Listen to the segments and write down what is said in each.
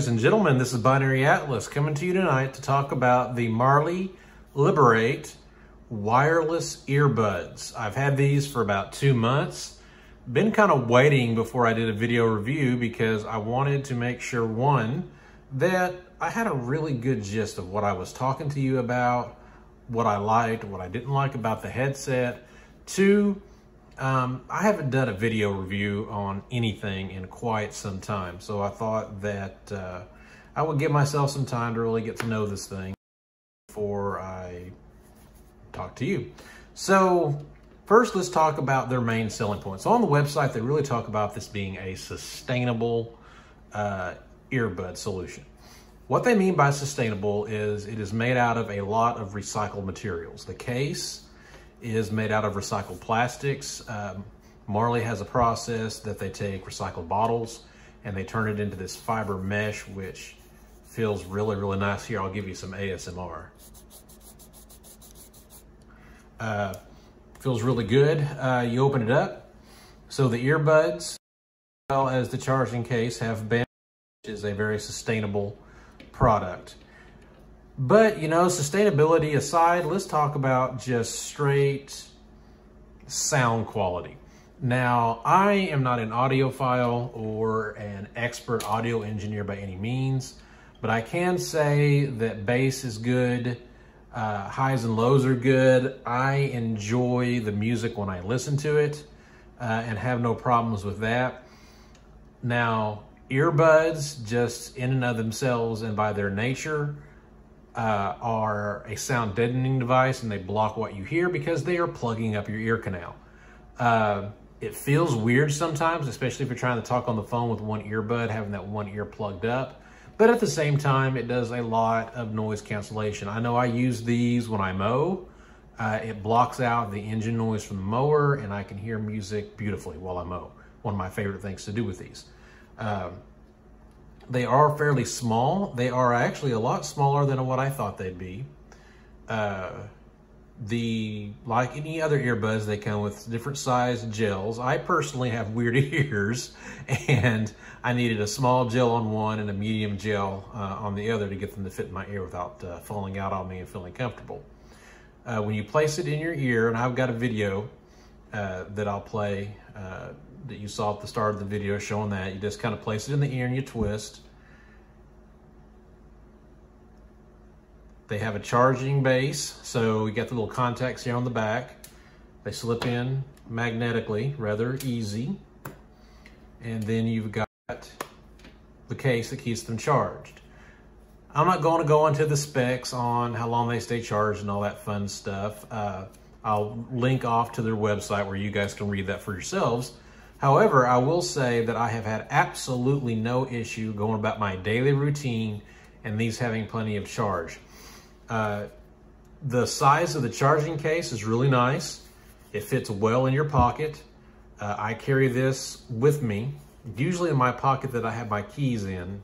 Ladies and gentlemen. This is Binary Atlas coming to you tonight to talk about the Marley Liberate wireless earbuds. I've had these for about two months. Been kind of waiting before I did a video review because I wanted to make sure, one, that I had a really good gist of what I was talking to you about, what I liked, what I didn't like about the headset. Two, um, I haven't done a video review on anything in quite some time, so I thought that uh, I would give myself some time to really get to know this thing before I talk to you. So first, let's talk about their main selling points. So on the website, they really talk about this being a sustainable uh, earbud solution. What they mean by sustainable is it is made out of a lot of recycled materials. The case, is made out of recycled plastics. Um, Marley has a process that they take recycled bottles and they turn it into this fiber mesh, which feels really, really nice. Here, I'll give you some ASMR. Uh, feels really good. Uh, you open it up. So the earbuds, as well as the charging case, have been, which is a very sustainable product. But, you know, sustainability aside, let's talk about just straight sound quality. Now, I am not an audiophile or an expert audio engineer by any means, but I can say that bass is good, uh, highs and lows are good. I enjoy the music when I listen to it uh, and have no problems with that. Now, earbuds, just in and of themselves and by their nature, uh, are a sound deadening device and they block what you hear because they are plugging up your ear canal. Uh, it feels weird sometimes, especially if you're trying to talk on the phone with one earbud, having that one ear plugged up. But at the same time, it does a lot of noise cancellation. I know I use these when I mow. Uh, it blocks out the engine noise from the mower and I can hear music beautifully while I mow. One of my favorite things to do with these. Um, they are fairly small. They are actually a lot smaller than what I thought they'd be. Uh, the like any other earbuds, they come with different size gels. I personally have weird ears, and I needed a small gel on one and a medium gel uh, on the other to get them to fit in my ear without uh, falling out on me and feeling comfortable. Uh, when you place it in your ear, and I've got a video uh, that I'll play uh, that you saw at the start of the video showing that. You just kind of place it in the ear and you twist. They have a charging base, so you got the little contacts here on the back. They slip in magnetically, rather easy. And then you've got the case that keeps them charged. I'm not going to go into the specs on how long they stay charged and all that fun stuff. Uh, I'll link off to their website where you guys can read that for yourselves. However, I will say that I have had absolutely no issue going about my daily routine and these having plenty of charge. Uh, the size of the charging case is really nice. It fits well in your pocket. Uh, I carry this with me, usually in my pocket that I have my keys in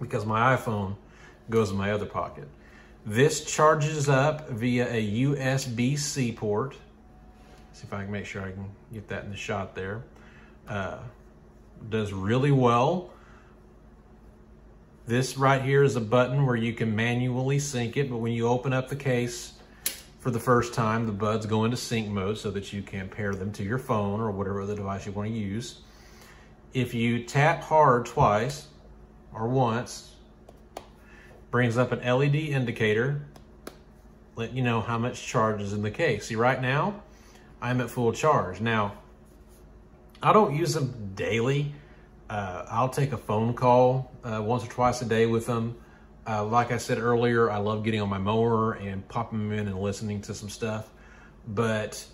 because my iPhone goes in my other pocket. This charges up via a USB-C port See if I can make sure I can get that in the shot there. Uh, does really well. This right here is a button where you can manually sync it, but when you open up the case for the first time, the buds go into sync mode so that you can pair them to your phone or whatever other device you want to use. If you tap hard twice or once, brings up an LED indicator, letting you know how much charge is in the case. See, right now, I'm at full charge. Now, I don't use them daily. Uh, I'll take a phone call uh, once or twice a day with them. Uh, like I said earlier, I love getting on my mower and popping them in and listening to some stuff. But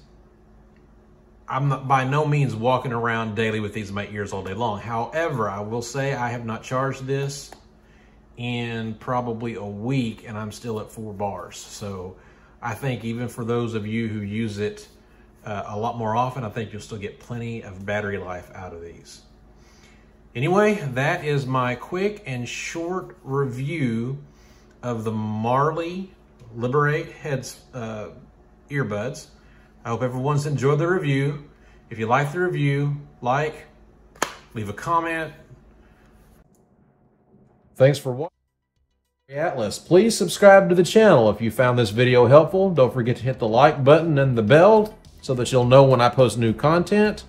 I'm not, by no means walking around daily with these in my ears all day long. However, I will say I have not charged this in probably a week and I'm still at four bars. So I think even for those of you who use it uh, a lot more often, I think you'll still get plenty of battery life out of these. Anyway, that is my quick and short review of the Marley Liberate Heads uh, earbuds. I hope everyone's enjoyed the review. If you like the review, like, leave a comment, Thanks for watching. Atlas. Please subscribe to the channel if you found this video helpful. Don't forget to hit the like button and the bell so that you'll know when I post new content.